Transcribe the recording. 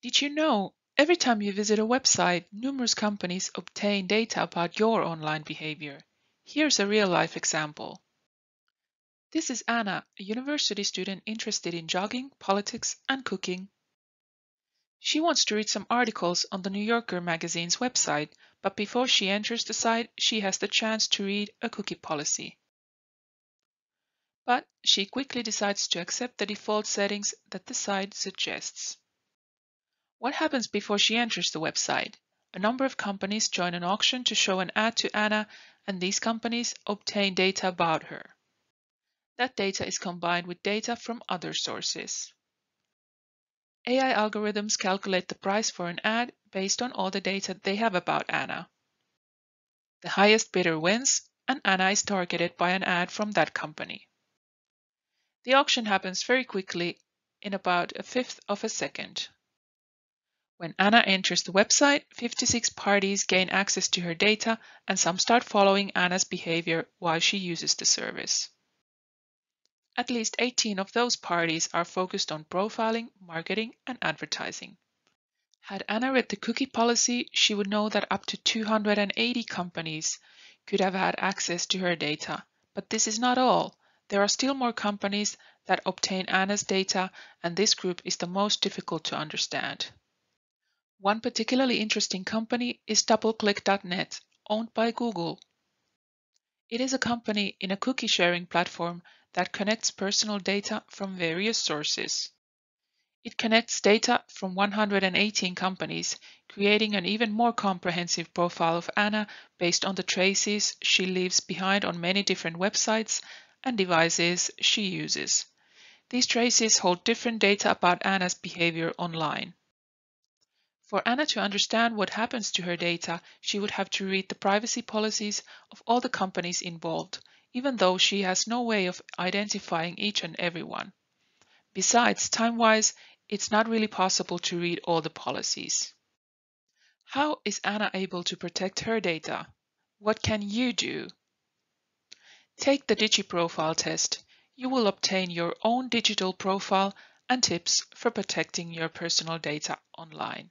Did you know every time you visit a website, numerous companies obtain data about your online behavior? Here's a real life example. This is Anna, a university student interested in jogging, politics, and cooking. She wants to read some articles on the New Yorker magazine's website, but before she enters the site, she has the chance to read a cookie policy. But she quickly decides to accept the default settings that the site suggests. What happens before she enters the website? A number of companies join an auction to show an ad to Anna, and these companies obtain data about her. That data is combined with data from other sources. AI algorithms calculate the price for an ad based on all the data they have about Anna. The highest bidder wins, and Anna is targeted by an ad from that company. The auction happens very quickly in about a fifth of a second. When Anna enters the website, 56 parties gain access to her data and some start following Anna's behavior while she uses the service. At least 18 of those parties are focused on profiling, marketing, and advertising. Had Anna read the cookie policy, she would know that up to 280 companies could have had access to her data. But this is not all. There are still more companies that obtain Anna's data, and this group is the most difficult to understand. One particularly interesting company is DoubleClick.net, owned by Google. It is a company in a cookie sharing platform that connects personal data from various sources. It connects data from 118 companies, creating an even more comprehensive profile of Anna based on the traces she leaves behind on many different websites and devices she uses. These traces hold different data about Anna's behavior online. For Anna to understand what happens to her data, she would have to read the privacy policies of all the companies involved, even though she has no way of identifying each and every one. Besides, time-wise, it's not really possible to read all the policies. How is Anna able to protect her data? What can you do? Take the DigiProfile test. You will obtain your own digital profile and tips for protecting your personal data online.